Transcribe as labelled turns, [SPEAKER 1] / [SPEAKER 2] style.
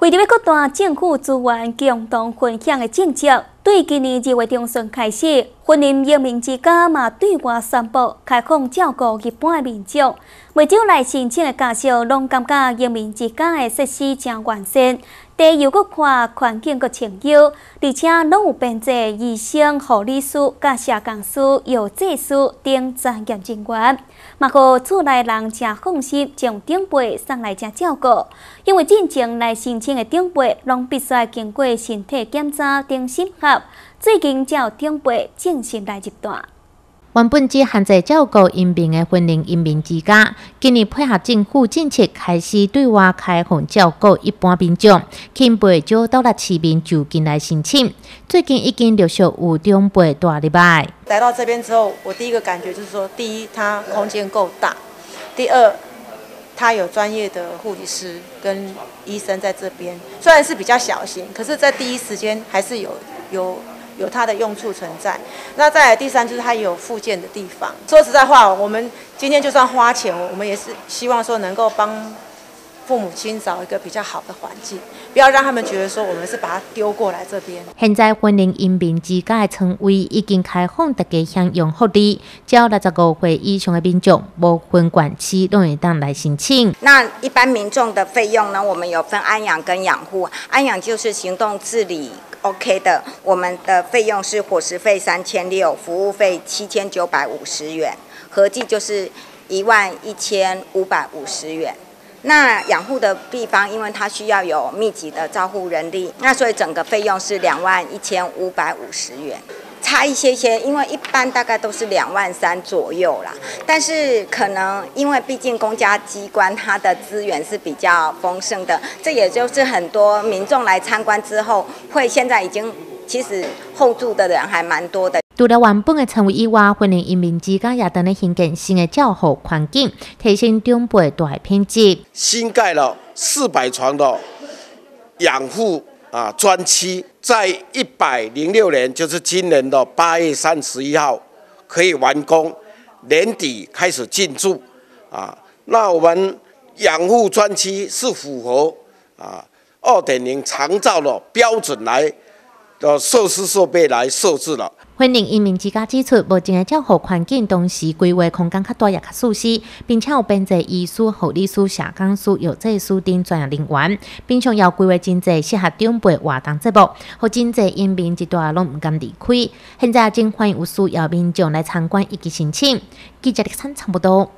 [SPEAKER 1] 为着要扩大政府资源共同分享的政策，对今年二月中旬开始，婚姻英明之家嘛对外宣布开放照顾一般民众。未少来申请的家属拢感觉英明之家的设施真完善。地又搁看环境搁清幽，而且拢有编制医生、护理师、甲社工师、药剂师等专业人员，嘛互厝内人真放心，将长辈送来遮照顾。因为进前来申请的长辈，拢必须经过身体检查等审核，最近才有长辈正式来入段。
[SPEAKER 2] 原本只限制照顾因病的婚龄因民之家，今年配合政府政策，开始对外开放照顾一般民众，近辈就到了市民就近来申请。最近已经陆续有长辈大礼拜。
[SPEAKER 3] 来到这边之后，我第一个感觉就是说，第一，它空间够大；第二，它有专业的护理师跟医生在这边。虽然是比较小型，可是，在第一时间还是有有。有它的用处存在。那再来第三就是它有附件的地方。说实在话，我们今天就算花钱，我们也是希望说能够帮父母亲找一个比较好的环境，不要让他们觉得说我们是把它丢过来这边。
[SPEAKER 2] 现在婚龄因病之家的称谓已经开放，大家享用福利，只要六十五岁以上的民众，无分管期都会当来申请。
[SPEAKER 4] 那一般民众的费用呢？我们有分安养跟养护，安养就是行动自理。OK 的，我们的费用是伙食费三千六，服务费七千九百五十元，合计就是一万一千五百五十元。那养护的地方，因为它需要有密集的照护人力，那所以整个费用是两万一千五百五十元。差一些些，因为一般大概都是两万三左右啦。但是可能因为毕竟公家机关它的资源是比较丰盛的，这也就是很多民众来参观之后，会现在已经其实后住的人还蛮多的。
[SPEAKER 2] 除了原本的成为以外，婚姻移民之家也等咧兴建新的教学环境，提升长辈大品质。
[SPEAKER 5] 新盖了四百床的养护。啊，专区在一百零六年，就是今年的八月三十一号可以完工，年底开始进驻。啊，那我们养护专区是符合啊二点零长照的标准来。的设施设备来设置了。
[SPEAKER 2] 欢迎移民之家指出，目前的教学环境同时规划空间较大也较舒适，并且有编制医师、护理师、社工师、药剂师等专业人员，并且要规划真济适合长辈活动节目，和真济移民一段拢唔敢离开。现在正欢迎有需要民众来参观以及申请。记者的参差不多。